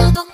todo